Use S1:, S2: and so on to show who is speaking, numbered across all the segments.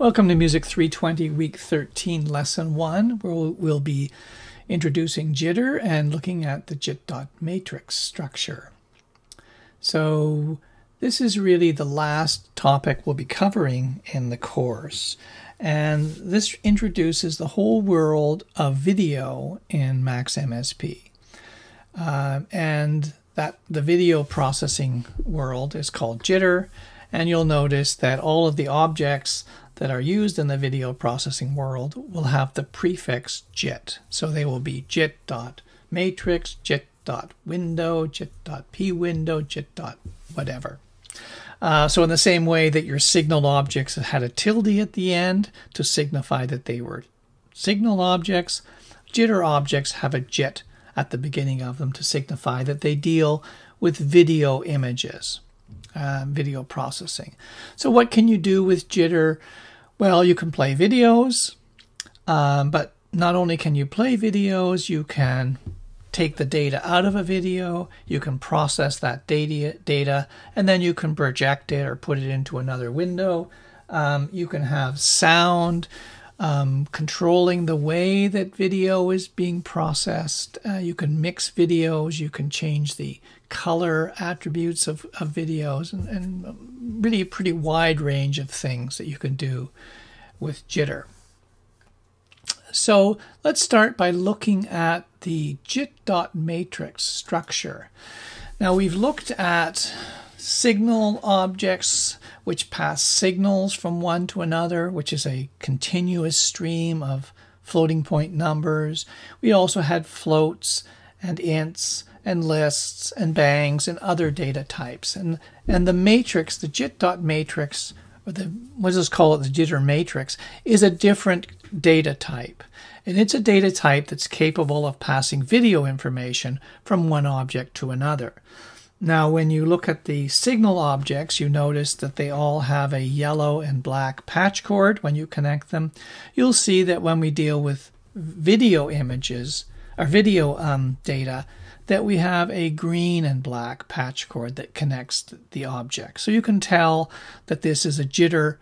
S1: Welcome to Music 320 Week 13 Lesson 1 where we'll be introducing jitter and looking at the JIT dot matrix structure. So this is really the last topic we'll be covering in the course and this introduces the whole world of video in Max MSP. Uh, and that the video processing world is called jitter and you'll notice that all of the objects that are used in the video processing world will have the prefix JIT. So they will be JIT.matrix, JIT.window, JIT.pwindow, JIT. whatever. Uh, so in the same way that your signal objects had a tilde at the end to signify that they were signal objects, jitter objects have a JIT at the beginning of them to signify that they deal with video images, uh, video processing. So what can you do with jitter? Well, you can play videos, um, but not only can you play videos, you can take the data out of a video, you can process that data, and then you can project it or put it into another window. Um, you can have sound um, controlling the way that video is being processed. Uh, you can mix videos, you can change the color attributes of, of videos, and, and really a pretty wide range of things that you can do with jitter. So let's start by looking at the JIT matrix structure. Now we've looked at signal objects which pass signals from one to another, which is a continuous stream of floating point numbers. We also had floats and ints and lists and bangs and other data types. And, and the matrix, the JIT dot matrix, or the let's just call it the jitter matrix, is a different data type. And it's a data type that's capable of passing video information from one object to another. Now, when you look at the signal objects, you notice that they all have a yellow and black patch cord when you connect them. You'll see that when we deal with video images, or video um, data, that we have a green and black patch cord that connects the object. So you can tell that this is a jitter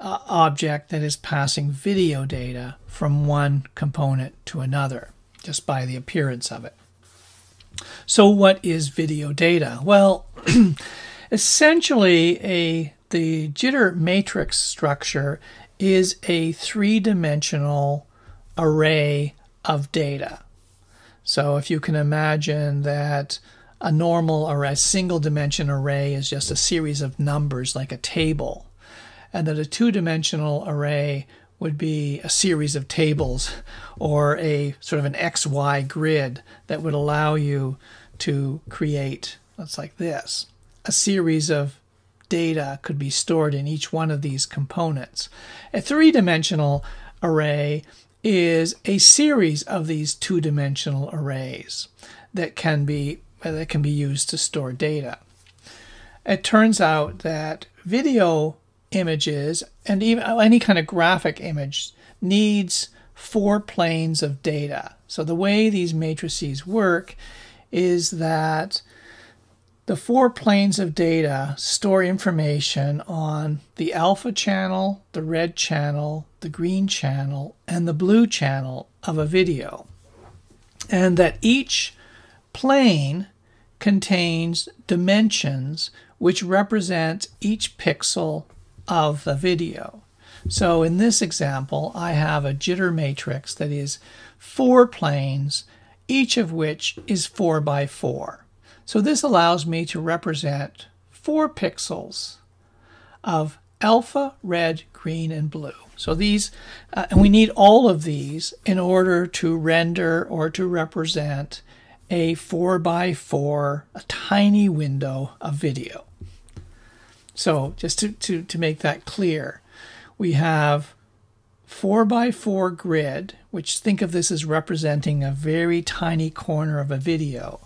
S1: uh, object that is passing video data from one component to another just by the appearance of it. So what is video data? Well, essentially a the jitter matrix structure is a three-dimensional array of data. So if you can imagine that a normal or a single dimension array is just a series of numbers like a table, and that a two dimensional array would be a series of tables or a sort of an XY grid that would allow you to create, let's like this, a series of data could be stored in each one of these components. A three dimensional array is a series of these two-dimensional arrays that can be that can be used to store data. It turns out that video images and even uh, any kind of graphic image needs four planes of data. So the way these matrices work is that the four planes of data store information on the alpha channel, the red channel, the green channel, and the blue channel of a video. And that each plane contains dimensions which represent each pixel of the video. So in this example, I have a jitter matrix that is four planes, each of which is four by four. So this allows me to represent four pixels of alpha, red, green, and blue. So these, uh, and we need all of these in order to render or to represent a four by four, a tiny window of video. So just to, to, to make that clear, we have four by four grid, which think of this as representing a very tiny corner of a video.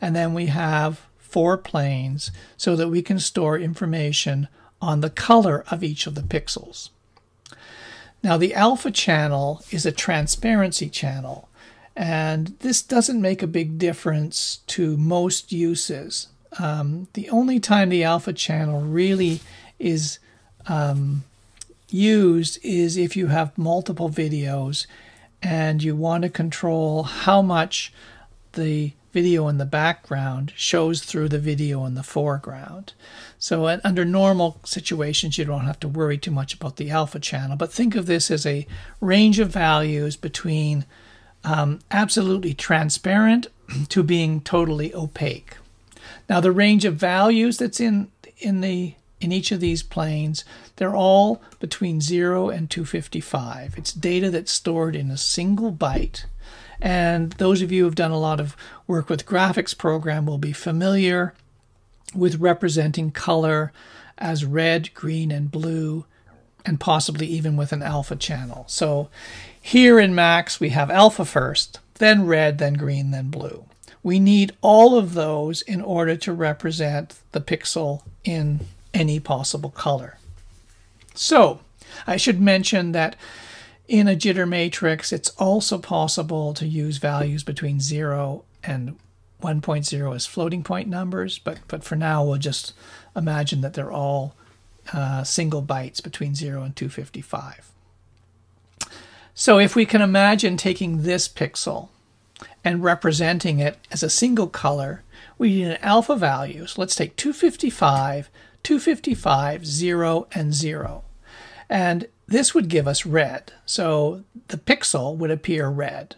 S1: And then we have four planes so that we can store information on the color of each of the pixels. Now the alpha channel is a transparency channel and this doesn't make a big difference to most uses. Um, the only time the alpha channel really is um, used is if you have multiple videos and you want to control how much the video in the background shows through the video in the foreground. So under normal situations, you don't have to worry too much about the alpha channel, but think of this as a range of values between um, absolutely transparent to being totally opaque. Now the range of values that's in in the in each of these planes, they're all between 0 and 255. It's data that's stored in a single byte. And those of you who've done a lot of work with graphics program will be familiar with representing color as red, green, and blue, and possibly even with an alpha channel. So here in Max, we have alpha first, then red, then green, then blue. We need all of those in order to represent the pixel in any possible color. So I should mention that in a jitter matrix, it's also possible to use values between 0 and 1.0 as floating point numbers, but, but for now we'll just imagine that they're all uh, single bytes between 0 and 255. So if we can imagine taking this pixel and representing it as a single color, we need an alpha value. So let's take 255, 255, 0, and 0. And this would give us red. So the pixel would appear red.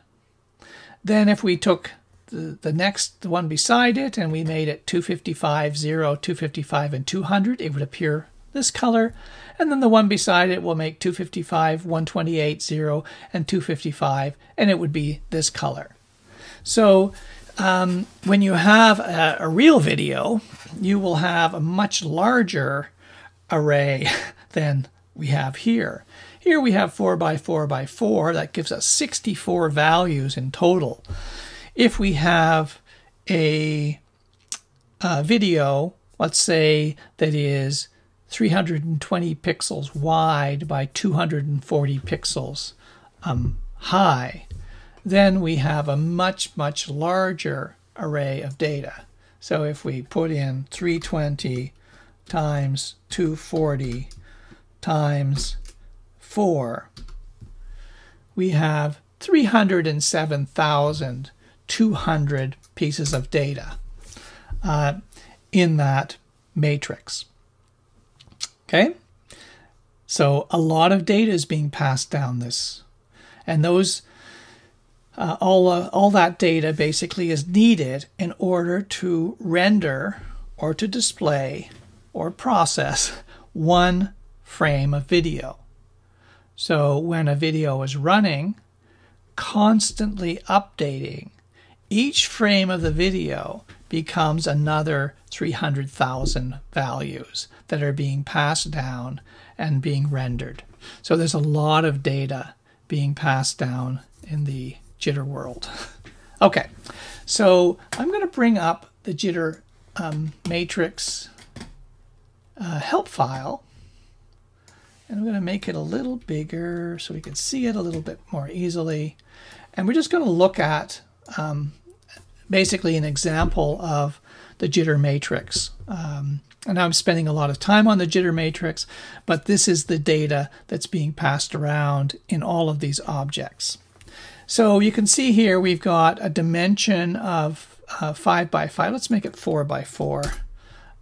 S1: Then if we took the, the next the one beside it and we made it 255, 0, 255, and 200, it would appear this color. And then the one beside it will make 255, 128, 0, and 255, and it would be this color. So um, when you have a, a real video, you will have a much larger array than we have here. Here we have 4 by 4 by 4. That gives us 64 values in total. If we have a, a video, let's say that is 320 pixels wide by 240 pixels um, high, then we have a much, much larger array of data. So if we put in 320 times 240 times 4, we have 307,200 pieces of data uh, in that matrix. Okay? So a lot of data is being passed down this. And those uh, all, uh, all that data basically is needed in order to render or to display or process one frame of video. So when a video is running, constantly updating, each frame of the video becomes another 300,000 values that are being passed down and being rendered. So there's a lot of data being passed down in the jitter world. okay, so I'm going to bring up the jitter um, matrix uh, help file. And I'm going to make it a little bigger so we can see it a little bit more easily. And we're just going to look at um, basically an example of the jitter matrix. Um, and I'm spending a lot of time on the jitter matrix, but this is the data that's being passed around in all of these objects. So you can see here we've got a dimension of uh, 5 by 5. Let's make it 4 by 4,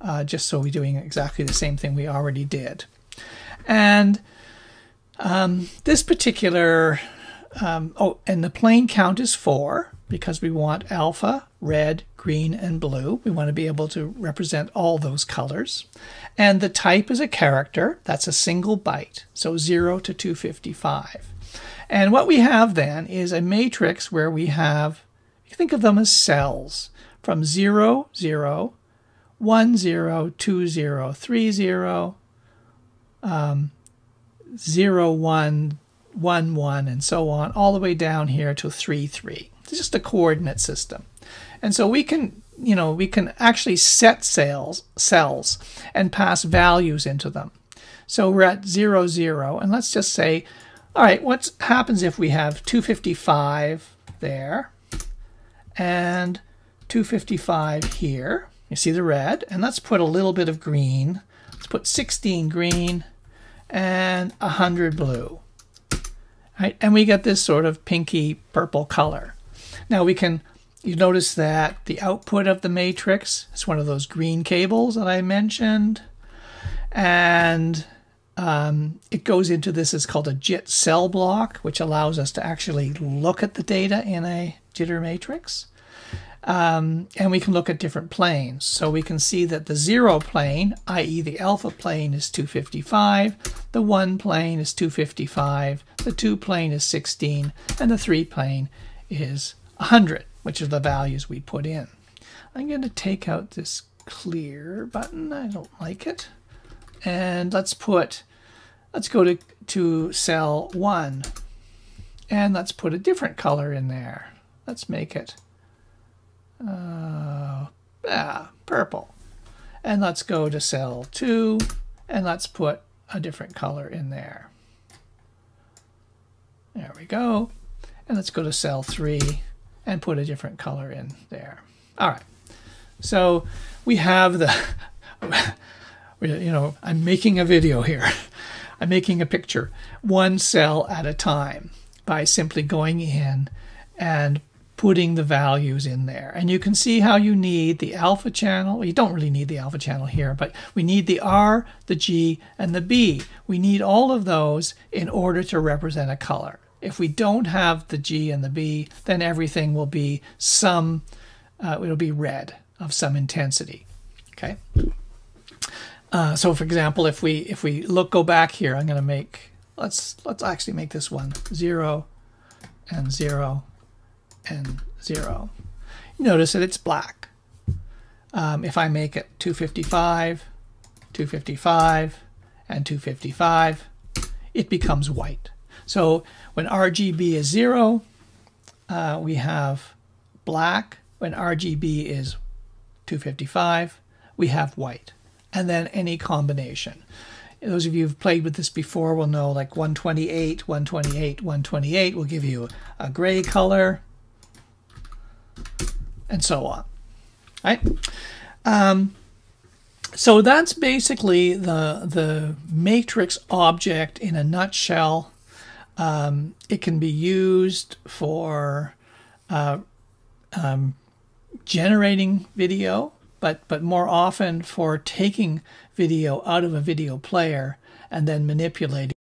S1: uh, just so we're doing exactly the same thing we already did. And um, this particular, um, oh, and the plane count is 4 because we want alpha, red, green, and blue. We want to be able to represent all those colors. And the type is a character. That's a single byte, so 0 to 255. And what we have then is a matrix where we have, you think of them as cells from 0, 0, 1, 0, 2, 0, 3, 0, um, 0, 1, 1, 1, and so on, all the way down here to 3, 3. It's just a coordinate system. And so we can, you know, we can actually set cells, cells and pass values into them. So we're at 0, 0, and let's just say all right, what happens if we have 255 there and 255 here? You see the red, and let's put a little bit of green. Let's put 16 green and 100 blue. Right? And we get this sort of pinky purple color. Now we can, you notice that the output of the matrix is one of those green cables that I mentioned. And um, it goes into this is called a JIT cell block, which allows us to actually look at the data in a jitter matrix. Um, and we can look at different planes. So we can see that the zero plane, i.e. the alpha plane is 255, the one plane is 255, the two plane is 16, and the three plane is 100, which are the values we put in. I'm going to take out this clear button. I don't like it. And let's put, let's go to, to cell one. And let's put a different color in there. Let's make it uh, yeah, purple. And let's go to cell 2 and let's put a different color in there. There we go. And let's go to cell 3 and put a different color in there. All right. So we have the, you know, I'm making a video here. I'm making a picture one cell at a time by simply going in and putting the values in there. And you can see how you need the alpha channel. You don't really need the alpha channel here, but we need the R, the G, and the B. We need all of those in order to represent a color. If we don't have the G and the B, then everything will be some, uh, it'll be red of some intensity. Okay. Uh, so for example, if we if we look go back here, I'm going to make let's let's actually make this one zero and zero and 0. Notice that it's black. Um, if I make it 255, 255, and 255, it becomes white. So when RGB is 0, uh, we have black. When RGB is 255, we have white. And then any combination. Those of you who've played with this before will know like 128, 128, 128 will give you a gray color and so on. Right? Um, so that's basically the the matrix object in a nutshell. Um, it can be used for uh, um, generating video, but but more often for taking video out of a video player and then manipulating.